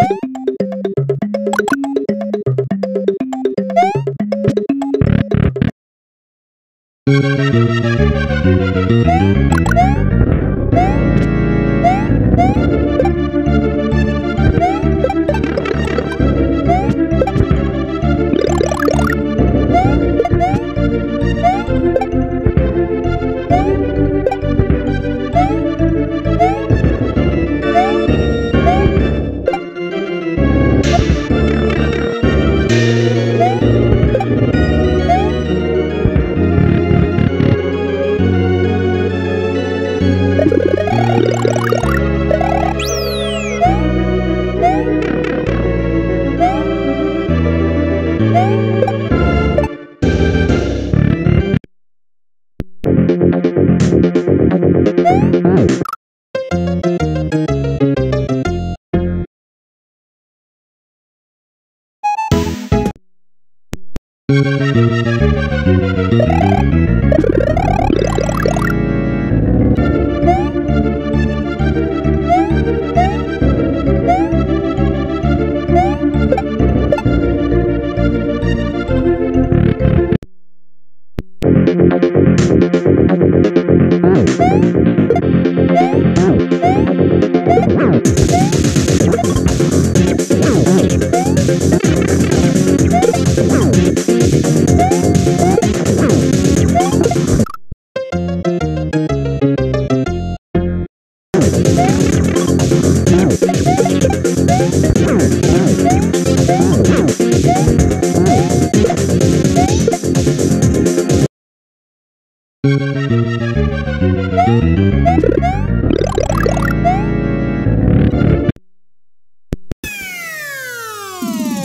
you Hey.